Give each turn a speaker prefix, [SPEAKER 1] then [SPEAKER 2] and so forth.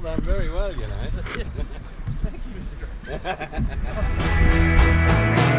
[SPEAKER 1] handled that very well, you know.
[SPEAKER 2] Thank you, Mr.